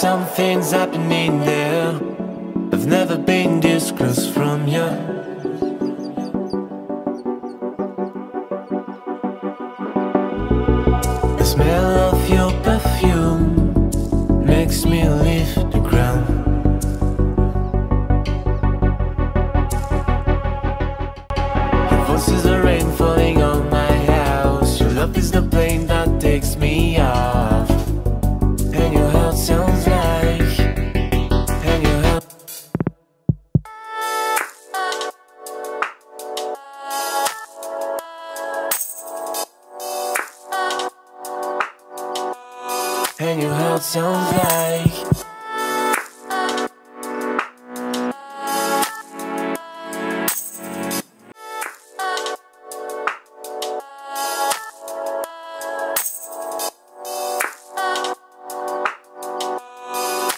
something's happening there. I've never been this close from you. The smell of your perfume makes me leave the ground. Your voice is the rain falling on my house. Your love is the plane that takes me And your heart sounds like.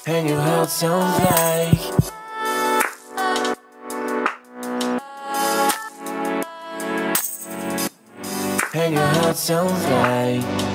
And your heart sounds like. And your heart sounds like.